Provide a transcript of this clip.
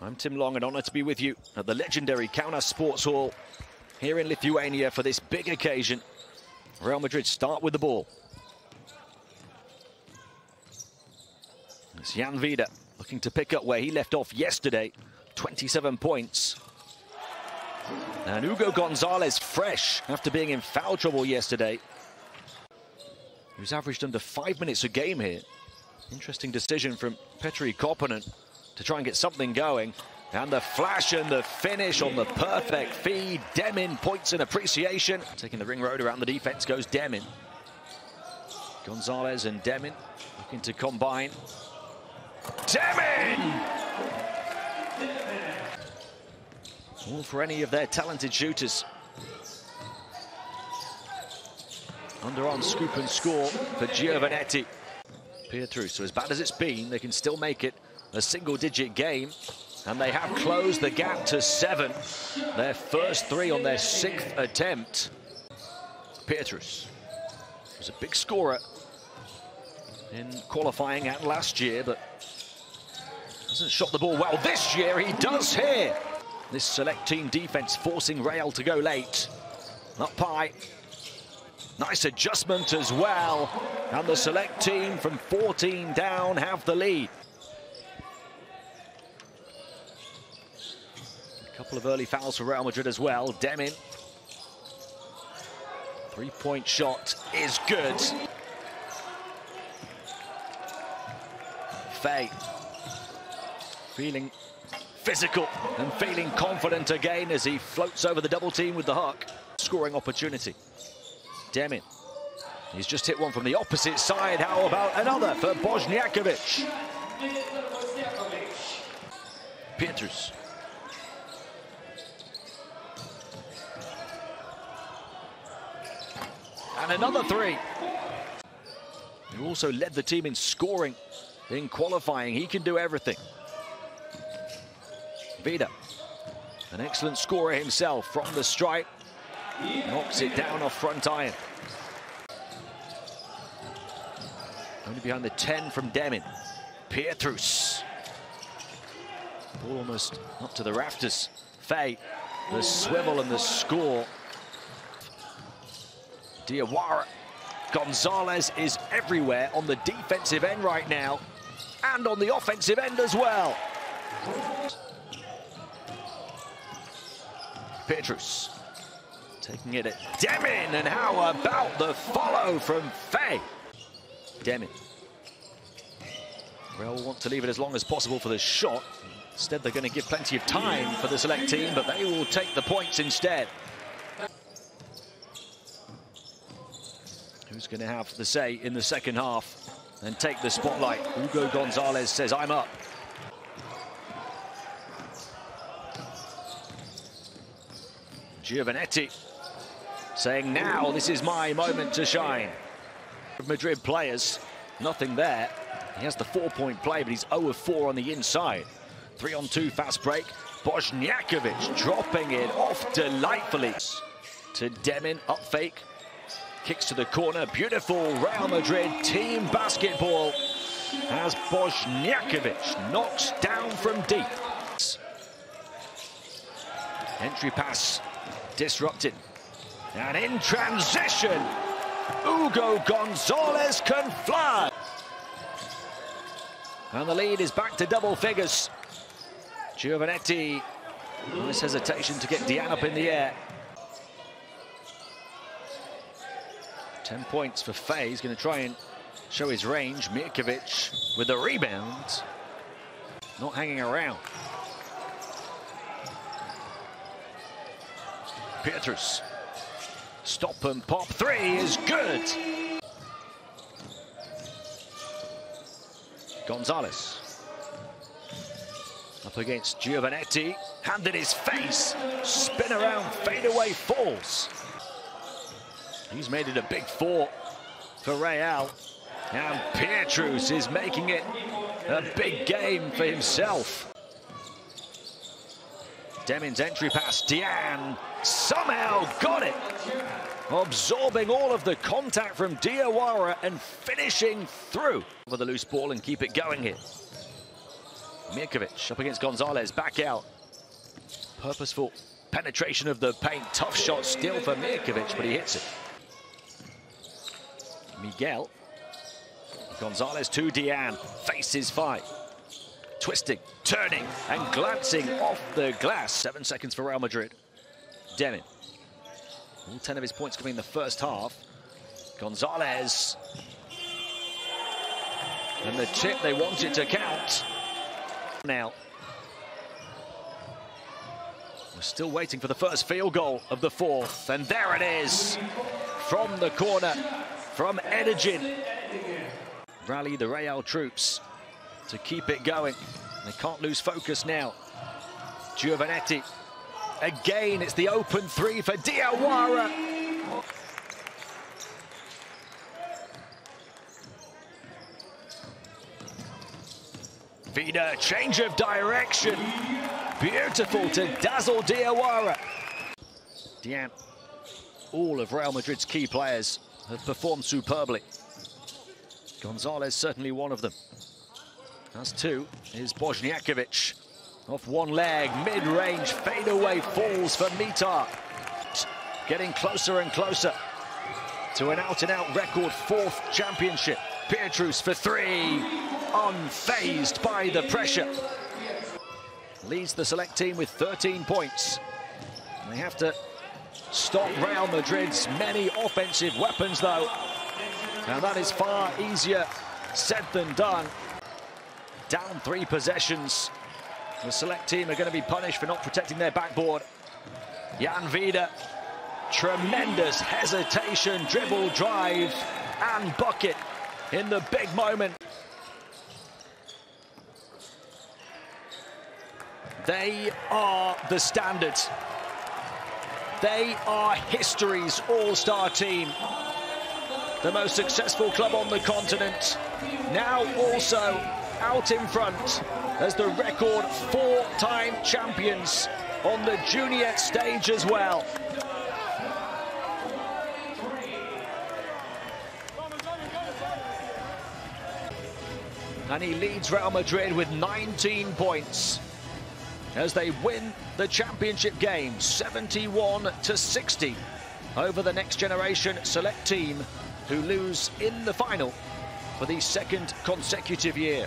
I'm Tim Long and honoured to be with you at the legendary Kaunas Sports Hall here in Lithuania for this big occasion. Real Madrid start with the ball. It's Jan Vide looking to pick up where he left off yesterday. 27 points. And Hugo Gonzalez fresh after being in foul trouble yesterday. He's averaged under five minutes a game here. Interesting decision from Petri Koponen to try and get something going. And the flash and the finish on the perfect feed. Demin points in appreciation. Taking the ring road around the defense goes Demin. Gonzalez and Demin looking to combine. Demin! All for any of their talented shooters. Under on scoop and score for Giovanetti. Pietrus, so as bad as it's been, they can still make it a single-digit game. And they have closed the gap to seven. Their first three on their sixth attempt. Pietrus was a big scorer in qualifying at last year, but hasn't shot the ball well this year. He does here. This select team defense forcing Real to go late. Up high. Nice adjustment as well. And the select team from 14 down have the lead. Couple of early fouls for Real Madrid as well. Demin. Three-point shot is good. Faye feeling physical and feeling confident again as he floats over the double team with the hook. Scoring opportunity. Demin. He's just hit one from the opposite side. How about another for Bošnjaković? Pietrus. And another three. He also led the team in scoring in qualifying. He can do everything. Vide, an excellent scorer himself from the stripe. Knocks it down off front iron. Only behind the 10 from Demin. Pietrus. Ball almost up to the rafters. Faye, the swivel and the score. Diawara. Gonzalez is everywhere on the defensive end right now and on the offensive end as well. Pietrus taking it at Demin, and how about the follow from Faye? Demin. Well, want to leave it as long as possible for the shot. Instead, they're going to give plenty of time for the select team, but they will take the points instead. Who's going to have the say in the second half and take the spotlight? Hugo Gonzalez says, I'm up. Giovanetti saying, now this is my moment to shine. Madrid players, nothing there. He has the four-point play, but he's 0 of 4 on the inside. Three on two, fast break. Bošnjaković dropping it off delightfully. To Demin, up fake. Kicks to the corner, beautiful Real Madrid team basketball. As Bošnjaković knocks down from deep. Entry pass disrupted. And in transition, Hugo Gonzalez can fly. And the lead is back to double figures. Giovanetti, nice hesitation to get Dian up in the air. 10 points for Faye. He's going to try and show his range. Mirkovic with the rebound. Not hanging around. Pietrus. Stop and pop three is good. Gonzalez. Up against Giovanetti. Hand in his face. Spin around, fade away, falls. He's made it a big four for Real. And Pietrus is making it a big game for himself. Demin's entry pass, Dian somehow got it. Absorbing all of the contact from Diawara and finishing through for the loose ball and keep it going here. Mirkovic up against Gonzalez, back out. Purposeful penetration of the paint. Tough shot still for Mirkovic, but he hits it. Miguel. Gonzalez to Diane. Faces fight. Twisting, turning, and glancing off the glass. Seven seconds for Real Madrid. Demin. All 10 of his points coming in the first half. Gonzalez. And the chip they wanted to count. Now. We're still waiting for the first field goal of the fourth. And there it is. From the corner. From Edegin. Rally the Real troops to keep it going. They can't lose focus now. Giovanetti. Again, it's the open three for Diawara. Vide, change of direction. Beautiful to dazzle Diawara. Diane, all of Real Madrid's key players have performed superbly. Gonzalez certainly one of them. That's two is Bošnjaković. Off one leg, mid-range, fadeaway falls for Mitar. Getting closer and closer to an out-and-out -out record fourth championship. Pietrus for three, unfazed by the pressure. Leads the select team with 13 points. They have to stop Real Madrid's many offensive weapons, though. Now that is far easier said than done. Down three possessions. The select team are going to be punished for not protecting their backboard. Jan Vide, tremendous hesitation, dribble, drive, and bucket in the big moment. They are the standard. They are history's all-star team. The most successful club on the continent, now also out in front as the record four-time champions on the junior stage as well. And he leads Real Madrid with 19 points as they win the championship game 71 to 60 over the next generation select team who lose in the final for the second consecutive year.